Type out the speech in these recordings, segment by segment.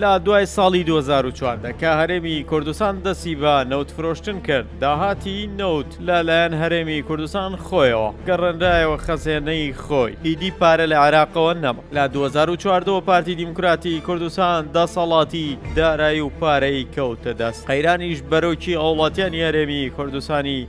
لە دوای ساڵی 2014 کە هەرێمی کوردستان دەسی بە نەوت فرۆشتن کرد داهاتی نەوت لەلایەن هەرێمی کوردستان خۆیەوە گەڕێنرایەوە خەزێنەی خۆی ئیدی پارە لە عێراقەوە نەما لە 2014 پارتی دیموکراتی کوردستان دەسەڵاتی دارایی و پارەی کەوتە دەست قەیرانیش بەرۆکی ئەوڵاتیانی هەرێمی کوردستانی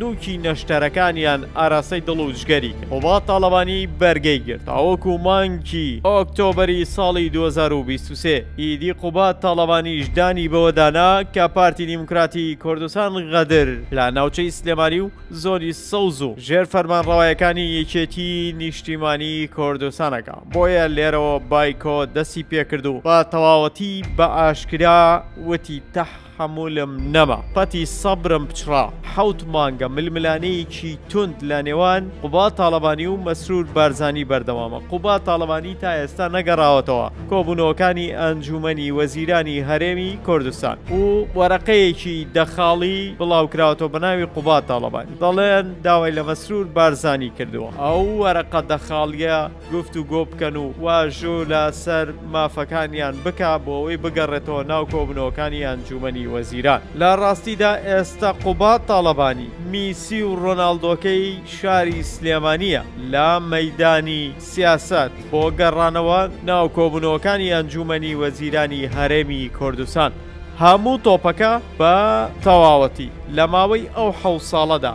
نوکی نەشتەرەکانیان ئاراستەی دڵ و جگەری کرد. قوباد تاڵەبانی بەرگەی گرت. تاوەکو مانگی ئۆکتۆبەری ساڵی دوو هەزار و بیست و سێ، ئیدی قوباد تاڵەبانیش دانی بەوەدا نا کە پارتی دیموکراتی کوردستان غەدر لە ناوچەی سلێمانی و زۆنی سەوز و ژێر فەرمانڕەوایەکانی یەکێتی نیشتیمانی کوردستان ئەکا. بۆیە لێرەوە بایکۆت دەستی پێکرد و بە تەواوەتی بە ئاشکرا وتی تەح. حەمولم نەما پەتی سەبرم پچڕا حەوت مانگە ململانێیەکی توند لە نێوان قوباد تاڵەبانی و مەسرور بارزانی بەردەوامە قوباد تاڵەبانی تا ئێستا نەگەڕاوەتەوە کۆبونەوەکانی ئەنجومەنی وەزیرانی هەرێمی کۆردستان و وەرەقەیەکی دەخاڵی بڵاوکراوەتەوە بەناوی قوباد تاڵەبانی دەڵێن داوای لە مەسرور بارزانی کردوە ئەو وەرەقە دەخاڵیە گفتوگۆ بکەن و واژۆ لە سەر مافەکانیان بکا بۆ ئەوەی بگەڕێتەوە ناو کۆبنەوەکانی ئەنجومەنی وەزیران لە ڕاستیدا ئێستە قوباد تاڵەبانی میسی و ڕۆناڵدۆکەی شاری سلێمانیە لە مەیدانی سیاسەت بۆ گەڕانەوە ناو کۆبنەوەکانی ئەنجومەنی وەزیرانی هەرێمی کوردستان هەموو تۆپەکە بە تەواوەتی لە ماوەی ئەو حەوت ساڵەدا.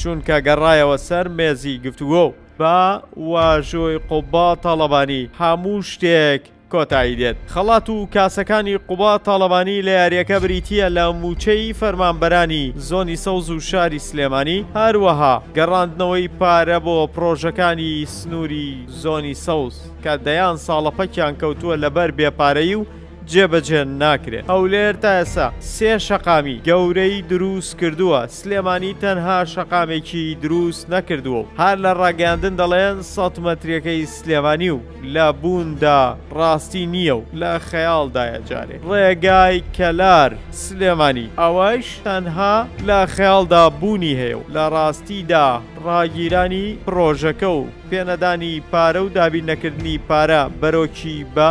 چونکە گەڕایەوە سەر مێزی گفتوگۆ و بە واژۆی قوبا تاڵەبانی هەموو شتێک کۆتایی دێت. خەڵات و کاسەکانی قوبا تاڵەبانی لە یارییەکە بریتییە لە مووچەی فەرمانبەرانی زۆنی سەوز و شاری سلێمانی، هەروەها گەڕاندنەوەی پارە بۆ پڕۆژەکانی سنووری زۆنی سەوز کە دەیان ساڵە پەکیان کەوتووە لەبەر بێ پارەیی و جێبەجێ ناکرێت هەولێر تا ئێستا سێ شەقامی گەورەی دروست کردووە سلێمانی تەنها شەقامێکی دروست نەکردووە و هەر لە ڕاگەیاندن دەڵێن سەد مەتریەکەی سلێمانی و لە بووندا ڕاستی نییە و لە خەیاڵدایە جارێ ڕێگای کەلار سلێمانی ئەوەش تەنها لە خەیاڵدا بوونی هەیە و لە ڕاستیدا ڕاگیرانی پڕۆژەکە و پێنەدانی پارە و دابین نەکردنی پارە بەرۆکی بە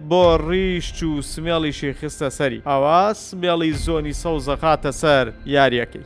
بۆ ڕیش چوو سمێڵیشی خستە سەری ئەوا سمێڵی زۆنی سەوزەخاتە سەر یاریەکەی.